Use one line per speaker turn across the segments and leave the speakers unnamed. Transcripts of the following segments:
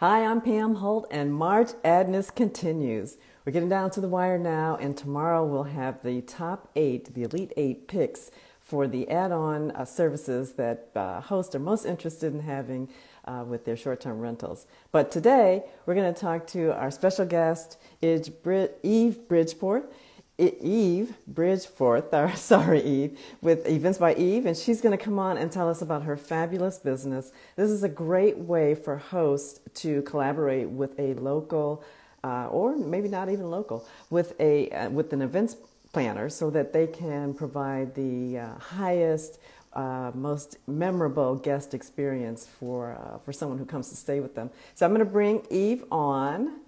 Hi, I'm Pam Holt, and March Adness continues. We're getting down to the wire now, and tomorrow we'll have the top eight, the Elite Eight picks for the add on uh, services that uh, hosts are most interested in having uh, with their short term rentals. But today we're going to talk to our special guest, Eve Bridgeport. Eve Bridgeforth, or sorry, Eve, with Events by Eve, and she's going to come on and tell us about her fabulous business. This is a great way for hosts to collaborate with a local, uh, or maybe not even local, with a uh, with an events planner, so that they can provide the uh, highest. Uh, most memorable guest experience for uh, for someone who comes to stay with them. So I'm going to bring Eve on,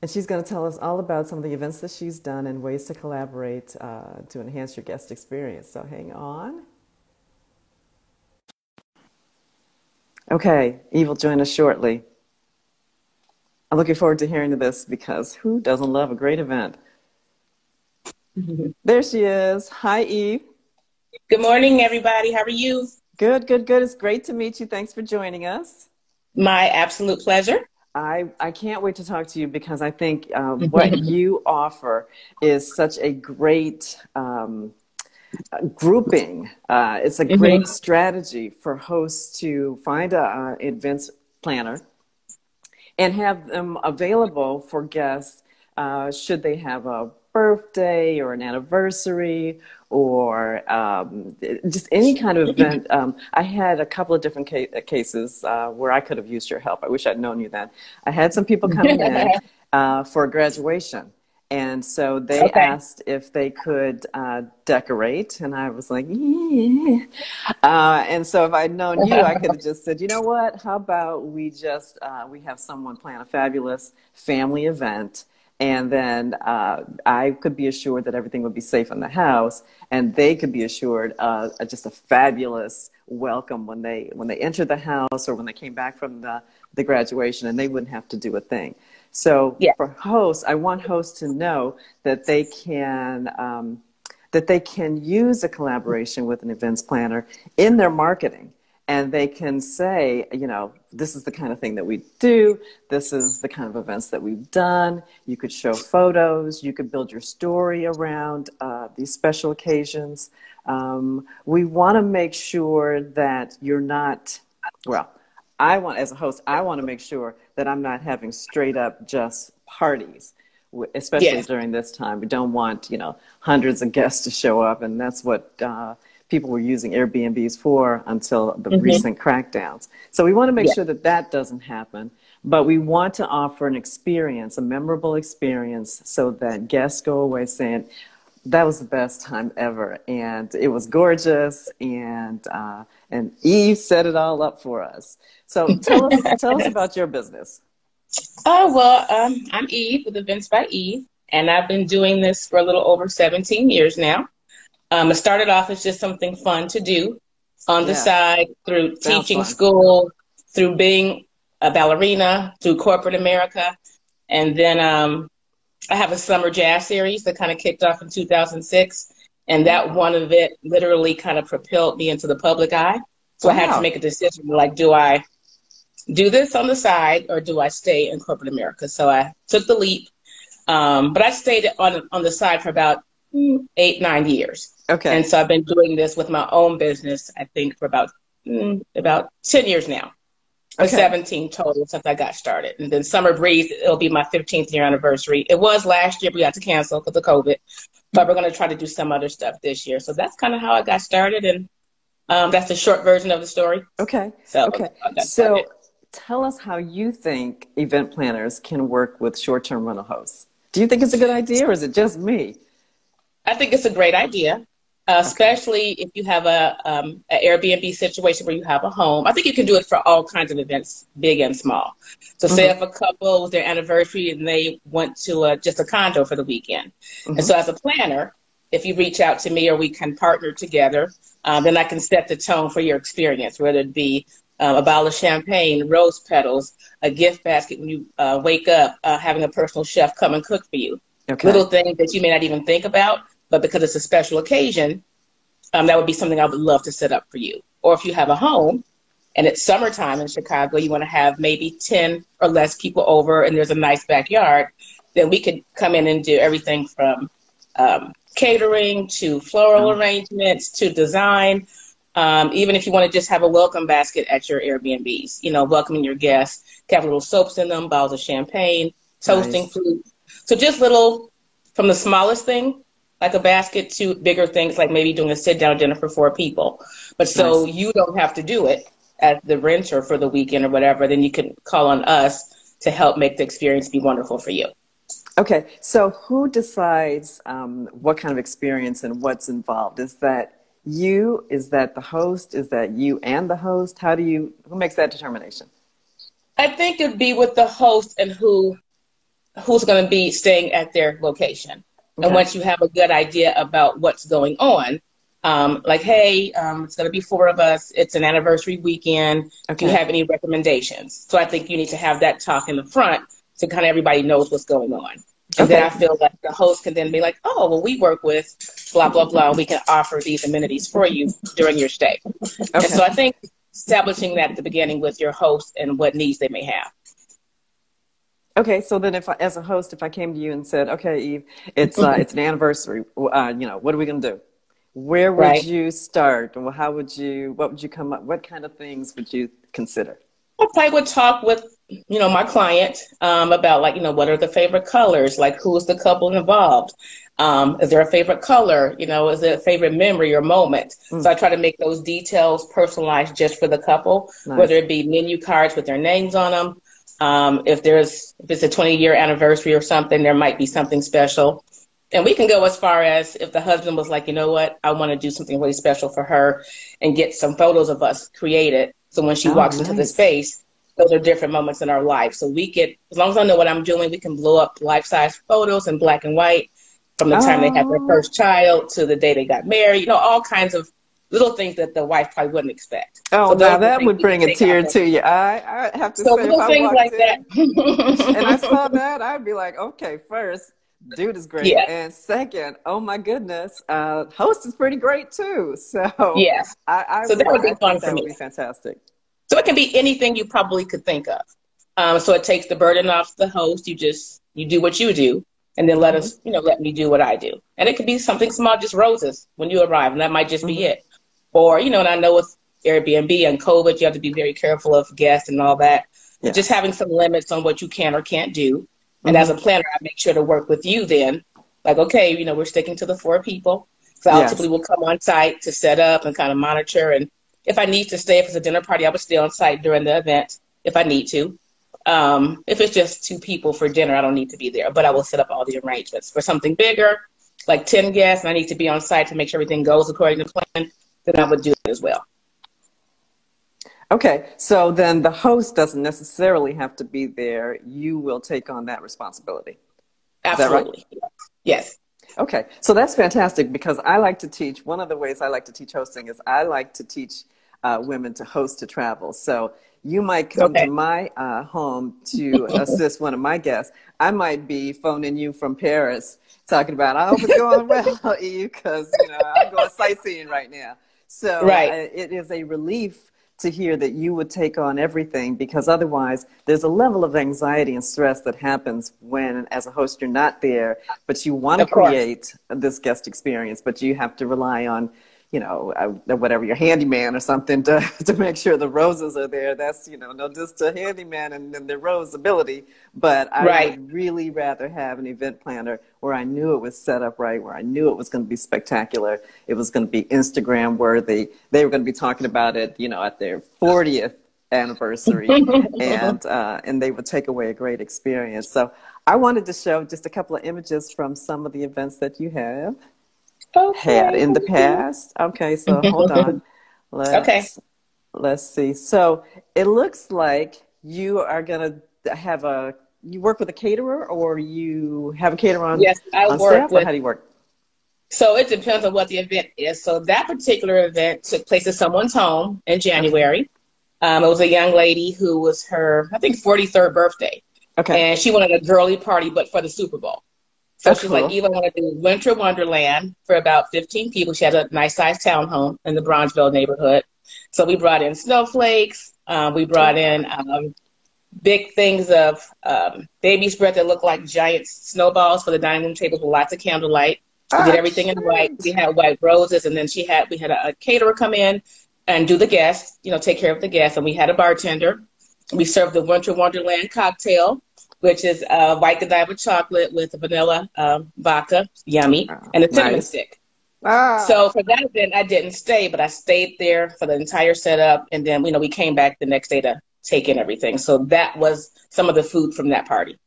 and she's going to tell us all about some of the events that she's done and ways to collaborate uh, to enhance your guest experience. So hang on. Okay, Eve will join us shortly. I'm looking forward to hearing this because who doesn't love a great event? there she is. Hi, Eve.
Good morning, everybody. How are you?
Good, good, good. It's great to meet you. Thanks for joining us.
My absolute pleasure.
I, I can't wait to talk to you because I think um, what you offer is such a great um, grouping. Uh, it's a mm-hmm. great mm-hmm. strategy for hosts to find an events planner and have them available for guests uh, should they have a birthday or an anniversary or um, just any kind of event. Um, I had a couple of different ca- cases uh, where I could have used your help. I wish I'd known you then. I had some people coming in uh, for graduation. And so they okay. asked if they could uh, decorate, and I was like, yeah. Uh, and so if I'd known you, I could have just said, you know what? How about we just uh, we have someone plan a fabulous family event, and then uh, I could be assured that everything would be safe in the house, and they could be assured uh, just a fabulous welcome when they when they entered the house or when they came back from the the graduation, and they wouldn't have to do a thing. So yeah. for hosts, I want hosts to know that they can. Um, that they can use a collaboration with an events planner in their marketing and they can say, you know, this is the kind of thing that we do. This is the kind of events that we've done. You could show photos. You could build your story around uh, these special occasions. Um, we want to make sure that you're not, well, I want, as a host, I want to make sure that I'm not having straight up just parties especially yes. during this time. We don't want, you know, hundreds of guests to show up, and that's what uh, people were using Airbnbs for until the mm-hmm. recent crackdowns. So we want to make yeah. sure that that doesn't happen. But we want to offer an experience, a memorable experience, so that guests go away saying, that was the best time ever. And it was gorgeous. And, uh, and Eve set it all up for us. So tell us, tell us about your business.
Oh, well, um, I'm Eve with Events by Eve, and I've been doing this for a little over 17 years now. Um, it started off as just something fun to do on the side through Sounds teaching fun. school, through being a ballerina, through corporate America. And then um, I have a summer jazz series that kind of kicked off in 2006. And that one of it literally kind of propelled me into the public eye. So wow. I had to make a decision like, do I do this on the side or do I stay in corporate America? So I took the leap. Um, but I stayed on, on the side for about eight, nine years. Okay. And so I've been doing this with my own business, I think, for about mm, about 10 years now. Or okay. 17 total since I got started. And then Summer Breeze, it'll be my 15th year anniversary. It was last year, but we had to cancel because of COVID. But we're going to try to do some other stuff this year. So that's kind of how I got started. And um, that's the short version of the story.
Okay. So, okay. So tell us how you think event planners can work with short term rental hosts. Do you think it's a good idea or is it just me?
I think it's a great idea, uh, especially if you have a um, an Airbnb situation where you have a home. I think you can do it for all kinds of events, big and small. So, mm-hmm. say if a couple was their anniversary and they went to a, just a condo for the weekend, mm-hmm. and so as a planner, if you reach out to me or we can partner together, um, then I can set the tone for your experience, whether it be um, a bottle of champagne, rose petals, a gift basket when you uh, wake up, uh, having a personal chef come and cook for you. Okay. Little things that you may not even think about, but because it's a special occasion, um, that would be something I would love to set up for you. Or if you have a home and it's summertime in Chicago, you want to have maybe 10 or less people over and there's a nice backyard, then we could come in and do everything from um, catering to floral mm-hmm. arrangements to design. Um, even if you want to just have a welcome basket at your Airbnbs, you know, welcoming your guests, have little soaps in them, bottles of champagne, toasting nice. food. So just little, from the smallest thing, like a basket, to bigger things like maybe doing a sit down dinner for four people. But so nice. you don't have to do it as the renter for the weekend or whatever, then you can call on us to help make the experience be wonderful for you.
Okay, so who decides um, what kind of experience and what's involved? Is that you? Is that the host? Is that you and the host? How do you? Who makes that determination?
I think it'd be with the host and who who's going to be staying at their location. Okay. And once you have a good idea about what's going on, um, like, hey, um, it's going to be four of us. It's an anniversary weekend. Okay. Do you have any recommendations? So I think you need to have that talk in the front so kind of everybody knows what's going on. And okay. then I feel like the host can then be like, oh, well, we work with blah, blah, blah. We can offer these amenities for you during your stay. Okay. And so I think establishing that at the beginning with your host and what needs they may have.
Okay, so then if I, as a host, if I came to you and said, okay, Eve, it's, uh, it's an anniversary, uh, you know, what are we going to do? Where would right. you start? Or how would you, what would you come up, what kind of things would you consider?
I probably would talk with, you know, my client um, about like, you know, what are the favorite colors? Like, who is the couple involved? Um, is there a favorite color? You know, is there a favorite memory or moment? Mm. So I try to make those details personalized just for the couple, nice. whether it be menu cards with their names on them. Um, if there's if it's a 20 year anniversary or something, there might be something special. And we can go as far as if the husband was like, you know what, I want to do something really special for her and get some photos of us created. So when she oh, walks nice. into the space, those are different moments in our life. So we get, as long as I know what I'm doing, we can blow up life size photos in black and white from the oh. time they had their first child to the day they got married, you know, all kinds of little things that the wife probably wouldn't expect.
Oh, so now that would bring a tear to you. I, I have to
so
say,
little things like in,
that. and I saw that, I'd be like, okay, first, dude is great, yeah. and second, oh my goodness, uh, host is pretty great too. So
yeah, I, I
so
that would be fun for me.
Would be fantastic.
So it can be anything you probably could think of. Um, so it takes the burden off the host. You just you do what you do, and then let mm-hmm. us, you know, let me do what I do. And it could be something small, just roses when you arrive, and that might just mm-hmm. be it. Or you know, and I know with Airbnb and COVID, you have to be very careful of guests and all that. Yes. Just having some limits on what you can or can't do. And mm-hmm. as a planner, I make sure to work with you then. Like, okay, you know, we're sticking to the four people. So I typically will come on site to set up and kind of monitor. And if I need to stay, if it's a dinner party, I would stay on site during the event if I need to. Um, if it's just two people for dinner, I don't need to be there, but I will set up all the arrangements. For something bigger, like 10 guests, and I need to be on site to make sure everything goes according to plan, then I would do it as well.
Okay, so then the host doesn't necessarily have to be there. You will take on that responsibility.
Absolutely.
Right?
Yes.
Okay, so that's fantastic because I like to teach. One of the ways I like to teach hosting is I like to teach uh, women to host to travel. So you might come okay. to my uh, home to assist one of my guests. I might be phoning you from Paris talking about, I hope it's going well, Eve, because you know, I'm going sightseeing right now. So right. Uh, it is a relief to hear that you would take on everything because otherwise there's a level of anxiety and stress that happens when as a host you're not there but you want to create this guest experience but you have to rely on you know, uh, whatever your handyman or something to to make sure the roses are there. That's you know, no just a handyman and, and the rose ability, but I right. would really rather have an event planner where I knew it was set up right, where I knew it was going to be spectacular, it was going to be Instagram worthy. They were going to be talking about it, you know, at their 40th anniversary, and uh, and they would take away a great experience. So I wanted to show just a couple of images from some of the events that you have okay. had in the past. Okay, so hold on. Let's, okay. Let's see. So it looks like you are going to have a, you work with a caterer or you have a caterer on,
yes, I
on
work
staff,
with,
how do you work?
So it depends on what the event is. So that particular event took place at someone's home in January. Um, it was a young lady who was her, I think, 43rd birthday. Okay. And she wanted a girly party, but for the Super Bowl. So That's she's cool. like, Eva want to do Winter Wonderland for about 15 people. She has a nice sized townhome in the Bronzeville neighborhood. So we brought in snowflakes. Uh, we brought in um, big things of um, baby's breath that looked like giant snowballs for the dining room tables with lots of candlelight. We did everything in white. We had white roses, and then she had we had a, a caterer come in and do the guests, you know, take care of the guests, and we had a bartender. We served the Winter Wonderland cocktail, which is uh, white Godiva chocolate with vanilla um, vodka, yummy, oh, and a cinnamon nice. stick. Ah. So for that event, I didn't stay, but I stayed there for the entire setup, and then you know we came back the next day to take in everything. So that was some of the food from that party.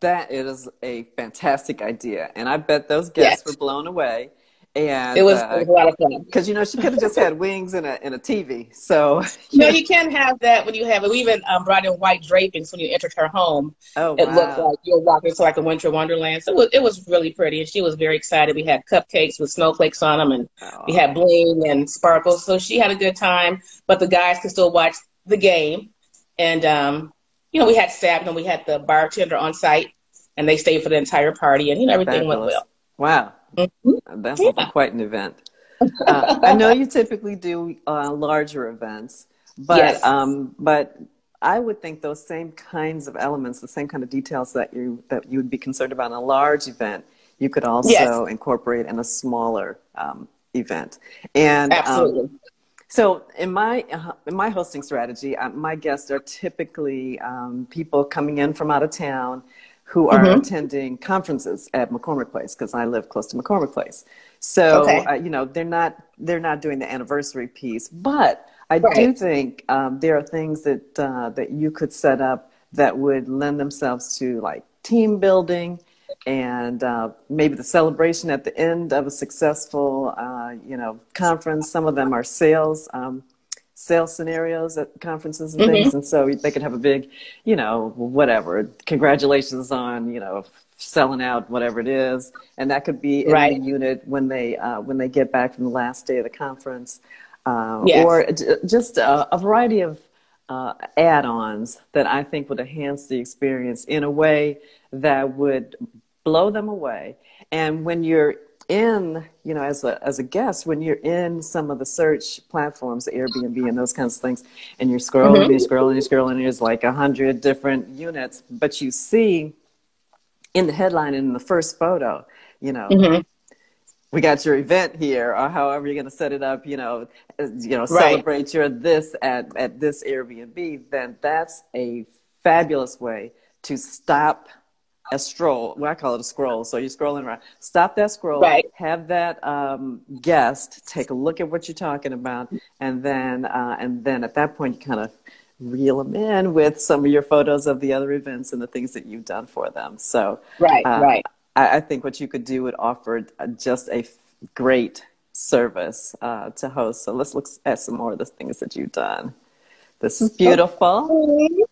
That is a fantastic idea, and I bet those guests yes. were blown away. And
it was, uh, it was, a lot of fun
because you know she could have just had wings and a and a TV. So
no, you can't have that when you have it. We even um, brought in white drapings when you entered her home.
Oh,
it
wow.
looked like you're walking into like a winter wonderland. So it was, it was really pretty, and she was very excited. We had cupcakes with snowflakes on them, and oh. we had bling and sparkles. So she had a good time. But the guys could still watch the game, and um, you know we had staff and we had the bartender on site and they stayed for the entire party, and you know everything
Fabulous.
went
well. Wow, mm-hmm. that's yeah. quite an event. Uh, I know you typically do uh, larger events, but yes. um, but I would think those same kinds of elements, the same kind of details that you that you would be concerned about in a large event, you could also yes. incorporate in a smaller um, event. And
absolutely. Um,
so in my uh, in my hosting strategy, uh, my guests are typically um, people coming in from out of town who are mm-hmm. attending conferences at McCormick Place because I live close to McCormick Place. So okay. uh, you know they're not they're not doing the anniversary piece, but I right. do think um, there are things that uh, that you could set up that would lend themselves to like team building and uh, maybe the celebration at the end of a successful uh, you know conference. Some of them are sales. Um, sales scenarios at conferences and mm-hmm. things. And so they could have a big, you know, whatever, congratulations on, you know, selling out whatever it is. And that could be in right. the unit when they, uh, when they get back from the last day of the conference. Uh, yes. Or just a, a variety of uh, add-ons that I think would enhance the experience in a way that would blow them away. And when you're in, you know, as a, as a guest, when you're in some of the search platforms, Airbnb and those kinds of things, and you're scrolling, mm-hmm. you're scrolling, you're scrolling, and there's like a hundred different units, but you see in the headline and in the first photo, you know, mm-hmm. we got your event here, or however you're going to set it up, you know, you know, right. celebrate your this at, at this Airbnb, then that's a fabulous way to stop – a stroll. Well, I call it a scroll. So you're scrolling around. Stop that scroll.
Right.
Have that um, guest take a look at what you're talking about, and then uh, and then at that point you kind of reel them in with some of your photos of the other events and the things that you've done for them. So
right, uh, right.
I, I, think what you could do would offer uh, just a f- great service uh, to host. So let's look at some more of the things that you've done. This is beautiful.
Okay.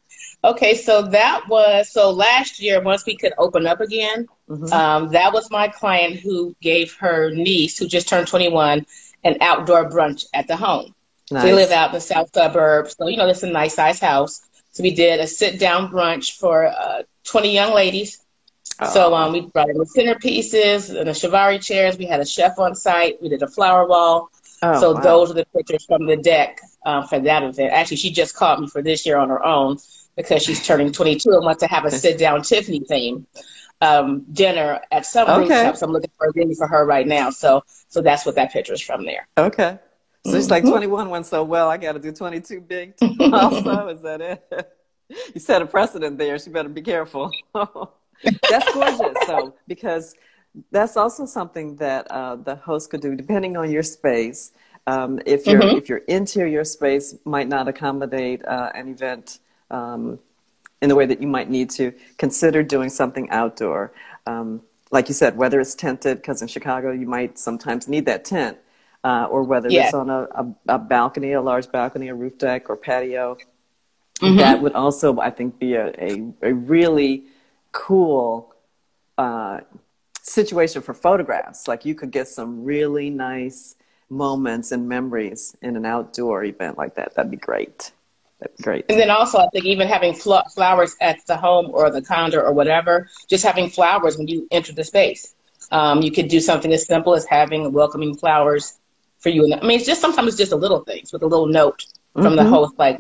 Okay, so that was so last year once we could open up again. Mm-hmm. Um, that was my client who gave her niece, who just turned 21, an outdoor brunch at the home. Nice. They live out in the south suburbs, so you know this is a nice size house. So we did a sit down brunch for uh, 20 young ladies. Oh. So um, we brought in the centerpieces and the Chiavari chairs. We had a chef on site. We did a flower wall. Oh, so wow. those are the pictures from the deck um, for that event. Actually, she just called me for this year on her own because she's turning 22 and wants to have a sit down Tiffany theme um, dinner at some okay. So I'm looking for a venue for her right now. So so that's what that picture is from there.
Okay. So mm-hmm. she's like 21 went so well. I got to do 22 big also. is that it? you set a precedent there. She better be careful. that's gorgeous. So because that's also something that uh, the host could do, depending on your space. Um, if your mm-hmm. if your interior space might not accommodate uh, an event um, in the way that you might need to consider doing something outdoor. Um, like you said, whether it's tented, because in Chicago you might sometimes need that tent, uh, or whether yeah. it's on a, a, a, balcony, a large balcony, a roof deck, or patio. Mm-hmm. That would also, I think, be a, a, a really cool uh, situation for photographs. Like you could get some really nice moments and memories in an outdoor event like that. That'd be great. Great.
And then also, I think even having fl- flowers at the home or the condo or whatever, just having flowers when you enter the space. Um, you could do something as simple as having welcoming flowers for you. And I mean, it's just sometimes it's just a little things with a little note from mm-hmm. the host, like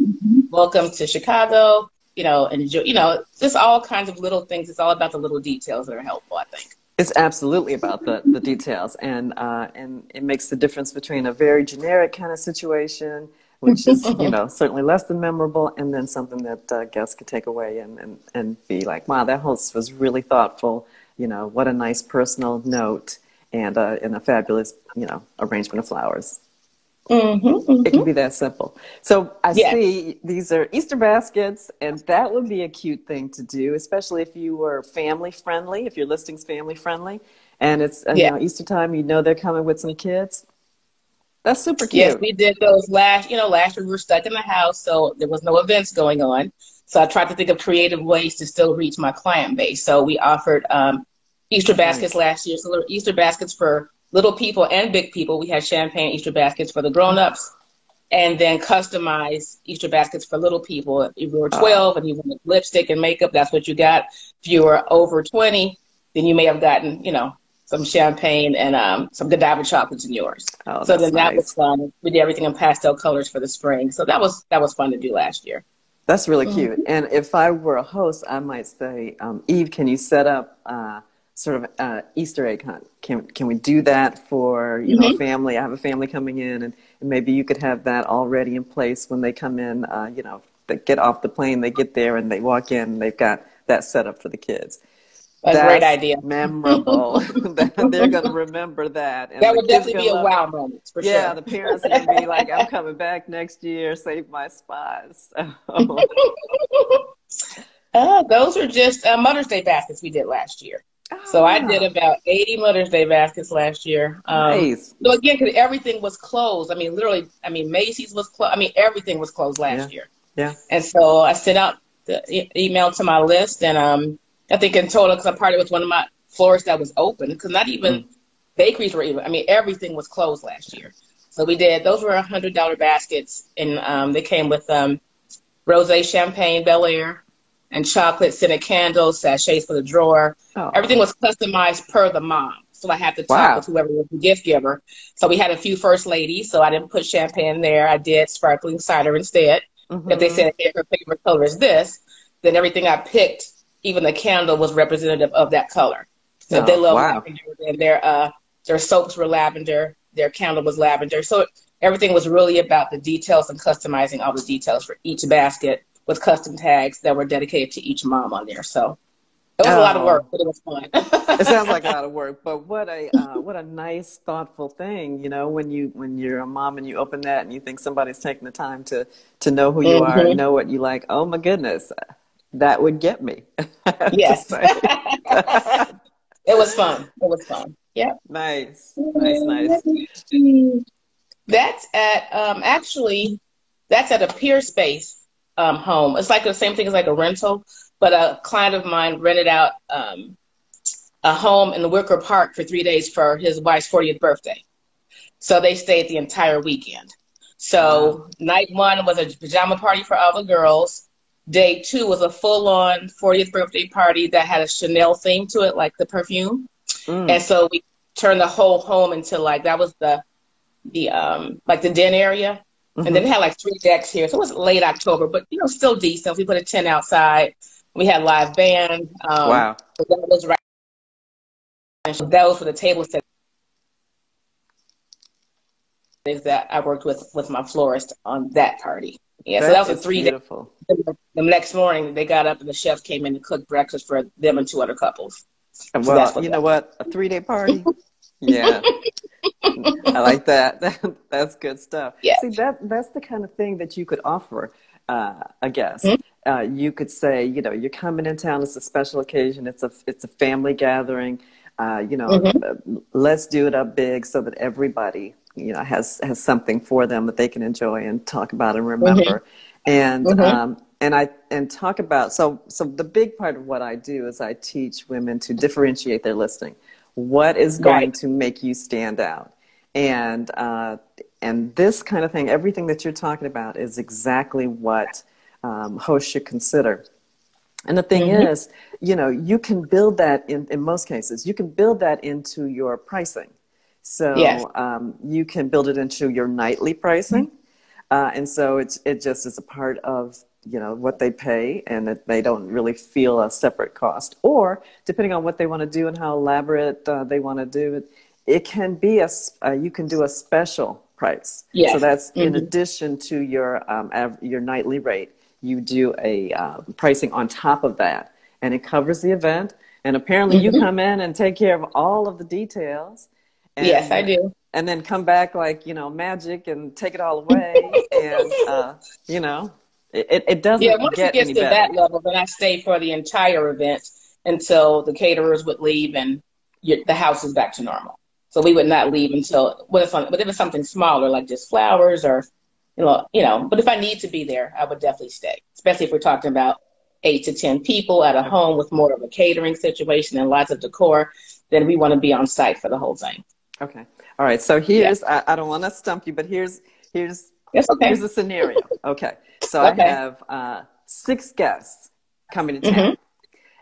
"Welcome to Chicago." You know, and you know, just all kinds of little things. It's all about the little details that are helpful. I think.
It's absolutely about the, the details, and uh, and it makes the difference between a very generic kind of situation, which is you know certainly less than memorable, and then something that uh, guests could take away and, and and be like, wow, that host was really thoughtful. You know, what a nice personal note, and uh, and a fabulous you know arrangement of flowers. Mm-hmm, mm-hmm. It can be that simple. So I yeah. see these are Easter baskets, and that would be a cute thing to do, especially if you were family friendly, if your listing's family friendly, and it's uh, yeah. you know, Easter time. You know they're coming with some kids. That's super cute.
Yes, we did those last. You know, last year we were stuck in the house, so there was no events going on. So I tried to think of creative ways to still reach my client base. So we offered um, Easter baskets nice. last year. So little Easter baskets for little people and big people. We had champagne Easter baskets for the grown-ups and then customize Easter baskets for little people. If you were 12 and you wanted lipstick and makeup, that's what you got. If you were over 20, then you may have gotten, you know, some champagne and um, some Godiva chocolates in yours. Oh, so then that was fun. We did everything in pastel colors for the spring. So that was that was fun to do last year.
That's really mm-hmm. cute. And if I were a host, I might say, um, Eve, can you set up uh, sort of uh, Easter egg hunt. Can can we do that for you mm-hmm. know family? I have a family coming in, and, and, maybe you could have that already in place when they come in. Uh, you know, they get off the plane, they get there, and they walk in, and they've got that set up for the kids.
That's a great idea.
Memorable. They're going to remember that.
And that would definitely be a wow moment for
yeah, sure. Yeah, the parents would be like, "I'm coming back next year. Save my spots."
uh, those are just uh, Mother's Day baskets we did last year. So I did ah. about 80 Mother's Day baskets last year. Um, nice. So again, because everything was closed. I mean, literally, I mean, Macy's was closed. I mean, everything was closed last
yeah.
year.
Yeah.
And so I sent out the e- email to my list, and um, I think in total, because I partnered with one of my florists that was open, because not even mm. bakeries were even. I mean, everything was closed last year. So we did. Those were hundred dollar baskets, and um, they came with um, rosé champagne Belaire, and chocolate scented candles, sachets for the drawer. Oh. Everything was customized per the mom. So I had to talk wow. with whoever was the gift giver. So we had a few first ladies. So I didn't put champagne there. I did sparkling cider instead. Mm-hmm. If they said hey, her favorite color is this, then everything I picked, even the candle, was representative of that color. So oh, they love wow. lavender, then their uh, their soaps were lavender, their candle was lavender. So everything was really about the details and customizing all the details for each basket with custom tags that were dedicated to each mom on there. So it was oh. a lot of work, but it was fun.
it sounds like a lot of work, but what a uh, what a nice, thoughtful thing, you know, when you when you're a mom and you open that and you think somebody's taking the time to to know who you mm-hmm. are, know what you like. Oh my goodness, that would get me.
yes, it was fun. It was fun. Yeah.
Nice, nice, nice.
That's at um, actually that's at a Peerspace um, home. It's like the same thing as like a rental, but a client of mine rented out um, a home in the Wicker Park for three days for his wife's 40th birthday. So they stayed the entire weekend. So wow. night one was a pajama party for all the girls. Day two was a full on 40th birthday party that had a Chanel theme to it, like the perfume. Mm. And so we turned the whole home into like that was the the um like the den area Mm-hmm. And then we had like three decks here. So it was late October, but you know, still decent. We put a tent outside. We had live band. Um,
wow.
So that was right. And so that was for the table set that I worked with with my florist on that party. Yeah, that so that was a three beautiful. day. The next morning, they got up and the chef came in to cook breakfast for them and two other couples.
Well, so you know what? A three day party. yeah. I like that. that's good stuff.
Yeah.
See, that that's the kind of thing that you could offer uh, a guest. Mm-hmm. Uh, you could say, you know, you're coming in town. It's a special occasion. It's a it's a family gathering. Uh, you know, mm-hmm. let's do it up big so that everybody, you know, has has something for them that they can enjoy and talk about and remember. Mm-hmm. And mm-hmm. um, and I and talk about so so the big part of what I do is I teach women to differentiate their listing. What is going right. to make you stand out? And uh, and this kind of thing, everything that you're talking about, is exactly what um, hosts should consider. And the thing mm-hmm. is, you know, you can build that in, in most cases, you can build that into your pricing. So yes. um, you can build it into your nightly pricing. Uh, and so it's, it just is a part of you know what they pay and that they don't really feel a separate cost or depending on what they want to do and how elaborate uh, they want to do it it can be a uh, you can do a special price yes. so that's mm-hmm. in addition to your um, av- your nightly rate you do a uh, pricing on top of that and it covers the event and apparently mm-hmm. you come in and take care of all of the details
and, yes i do.
and then come back like you know magic and take it all away. And uh, you know it, it doesn't
yeah once it gets to
better.
that level then i stay for the entire event until the caterers would leave and the house is back to normal. So we would not leave until but if, but if it's something smaller like just flowers or you know you know but if i need to be there i would definitely stay especially if we're talking about eight to ten people at a home with more of a catering situation and lots of decor then we want to be on site for the whole thing
okay all right so here's yeah. I, I don't want to stump you but here's here's
okay.
here's a scenario okay so okay. I have uh, six guests coming to town. Mm-hmm.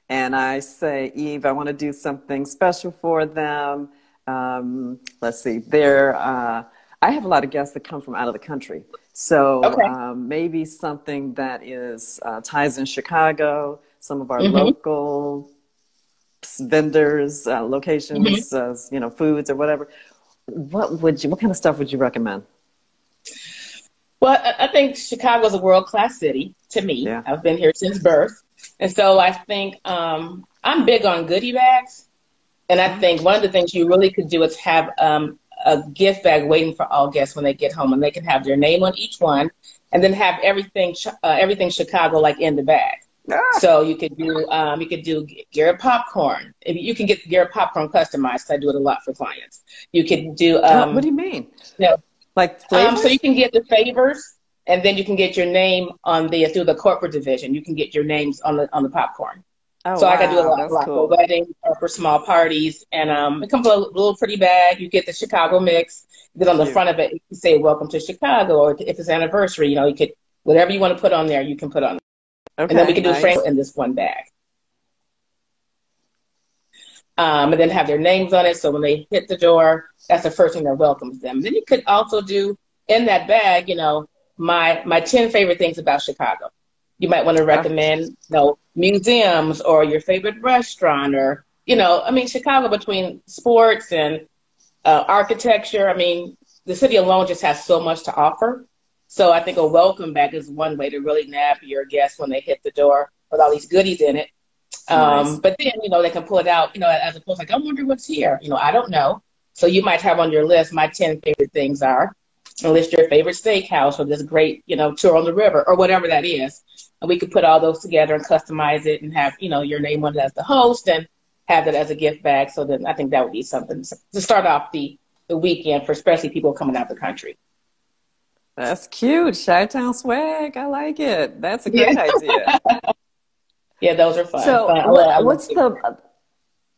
And I say, Eve, I want to do something special for them. Um, let's see, they're, uh, I have a lot of guests that come from out of the country. So okay. um, maybe something that is uh, ties in Chicago, some of our mm-hmm. local vendors, uh, locations, mm-hmm. Uh, you know, foods or whatever. What would you, what kind of stuff would you recommend?
Well, I think Chicago is a world class city to me. Yeah. I've been here since birth. And so I think um, I'm big on goodie bags. And I mm-hmm. think one of the things you really could do is have um, a gift bag waiting for all guests when they get home, and they can have their name on each one, and then have everything uh, everything Chicago like in the bag. Ah. So you could do um, you could do Garrett popcorn. You can get Garrett popcorn customized. I do it a lot for clients. You could do. Um,
what do you mean?
You know,
like
um, so you can get the favors, and then you can get your name on the through the corporate division. You can get your names on the on the popcorn. Oh, so wow. I can do a lot, lot cool. for weddings or for small parties, and um, it comes with a little pretty bag. You get the Chicago mix. Then on the front of it, you can say "Welcome to Chicago," or if it's anniversary, you know, you could whatever you want to put on there, you can put on. Okay, and then we can do nice. frame in this one bag. Um, and then have their names on it. So when they hit the door, that's the first thing that welcomes them. Then you could also do in that bag, you know, my my ten favorite things about Chicago. You might want to recommend, you know, museums or your favorite restaurant, or you know, I mean, Chicago between sports and uh, architecture. I mean, the city alone just has so much to offer. So I think a welcome bag is one way to really nab your guests when they hit the door with all these goodies in it. Um, nice. But then, you know, they can pull it out, you know, as opposed to like, I wonder what's here. You know, I don't know. So you might have on your list, my 10 favorite things are, and list your favorite steakhouse or this great, you know, tour on the river or whatever that is. And we could put all those together and customize it and have, you know, your name on it as the host and have it as a gift bag. So then I think that would be something to start off the, the weekend for especially people coming out of the country.
That's cute. Chi-Town swag. I like it. That's a great yeah. idea.
yeah, those are fun.
So, fun. What, what's the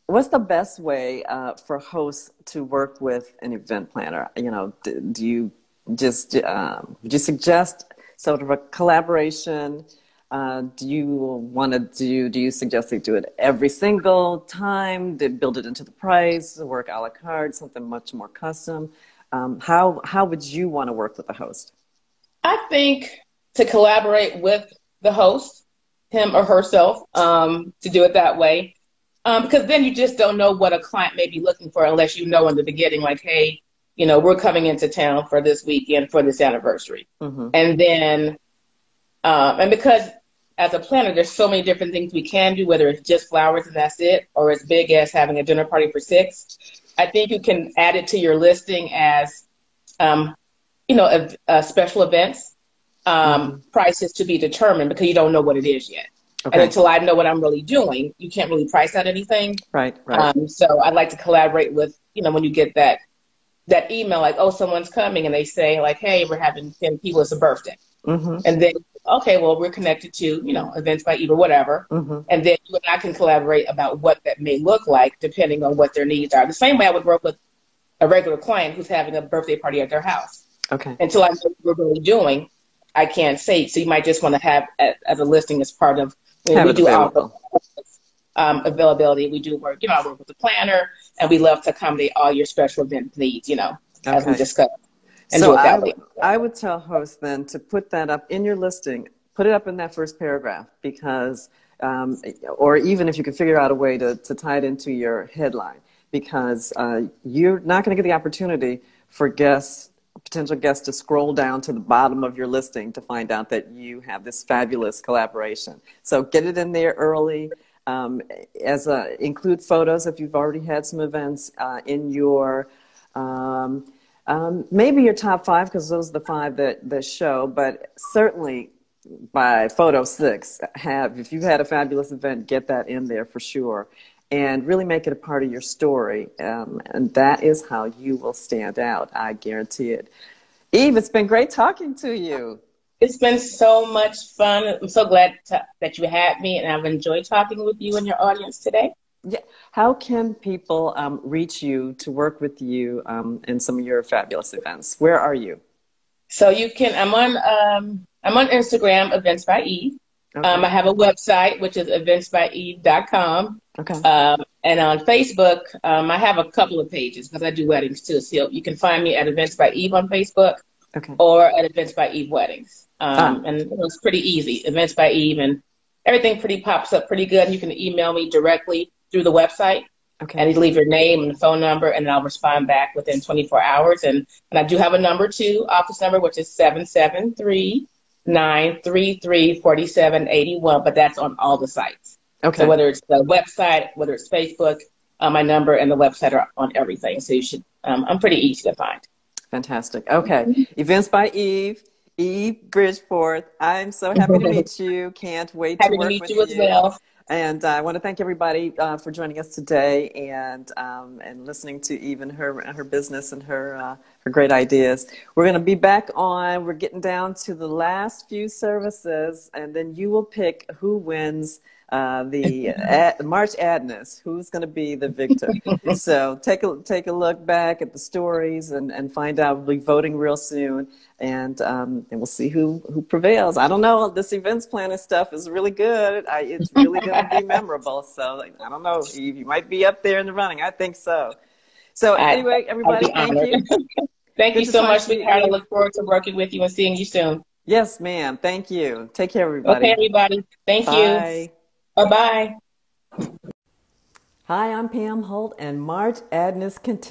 what's the best way uh, for hosts to work with an event planner? You know, do, do you just um, do you suggest sort of a collaboration? Uh, do you want to do? Do you suggest they do it every single time? To build it into the price, work a la carte, something much more custom? Um, how how would you want to work with the host?
I think to collaborate with the host, him or herself, um, to do it that way. Um, because then you just don't know what a client may be looking for unless you know in the beginning, like, hey, you know, we're coming into town for this weekend for this anniversary. Mm-hmm. And then, um, and because as a planner, there's so many different things we can do, whether it's just flowers and that's it, or as big as having a dinner party for six. I think you can add it to your listing as, um, you know, a, a special events, um, mm-hmm. prices to be determined because you don't know what it is yet. Okay. And until I know what I'm really doing, you can't really price out anything.
Right, right. Um,
so I'd like to collaborate with, you know, when you get that that email, like, oh, someone's coming, and they say, like, hey, we're having 10 people, it's a birthday. Mm-hmm. And then, okay, well, we're connected to, you know, events by Eve or whatever. Mm-hmm. And then you and I can collaborate about what that may look like depending on what their needs are. The same way I would work with a regular client who's having a birthday party at their house.
Okay.
Until I know what we're really doing, I can't say. So you might just want to have as a listing as part of
when have we do available.
um, availability. We do work, you know, I work with the planner, and we love to accommodate all your special event needs, you know, okay. as we discussed.
So I, I would tell hosts then to put that up in your listing, put it up in that first paragraph because, um, or even if you could figure out a way to, to tie it into your headline, because uh, you're not going to get the opportunity for guests potential guests to scroll down to the bottom of your listing to find out that you have this fabulous collaboration. So get it in there early. Um, as a, include photos if you've already had some events uh, in your um, um, maybe your top five because those are the five that, that show, but certainly by photo six have if you've had a fabulous event get that in there for sure and really make it a part of your story um, and that is how you will stand out i guarantee it eve it's been great talking to you
it's been so much fun i'm so glad to, that you had me and i've enjoyed talking with you and your audience today
yeah. How can people um, reach you to work with you um, in some of your fabulous events? Where are you?
So you can. I'm on. Um, I'm on Instagram, Events by Eve. Okay. Um, I have a website which is eventsbyeve.com.
Okay.
Um, and on Facebook, um, I have a couple of pages because I do weddings too. So you can find me at Events by Eve on Facebook.
Okay.
Or at Events by Eve Weddings. Ah. And it's pretty easy. Events by Eve and everything pretty pops up pretty good. You can email me directly through the website.
Okay.
And you leave your name and phone number, and I'll respond back within 24 hours. And, and I do have a number too, office number, which is 773 933 4781, but that's on all the sites.
Okay.
So whether it's the website, whether it's Facebook, uh, my number and the website are on everything. So you should, um, I'm pretty easy to find.
Fantastic. Okay. Mm-hmm. Events by Eve. Eve Bridgeforth. I'm so happy to meet you. Can't wait
happy
to work
to meet
with
you, you as well.
And uh, I want to thank everybody uh, for joining us today and um, and listening to even her her business and her uh, her great ideas. We're going to be back on. We're getting down to the last few services, and then you will pick who wins uh, the ad, March Adness. Who's going to be the victor? so take a take a look back at the stories and, and find out. We'll be voting real soon, and um, and we'll see who who prevails. I don't know. This events planning stuff is really good. I, it's really going to be memorable. So like, I don't know, Eve. You might be up there in the running. I think so. So anyway, everybody, thank you.
thank Good you so much, We sweetheart. I look forward to working with you and seeing you soon.
Yes, ma'am. Thank you. Take care, everybody.
Okay, everybody. Thank Bye. you. Bye bye.
Hi, I'm Pam Holt, and March Adness continues.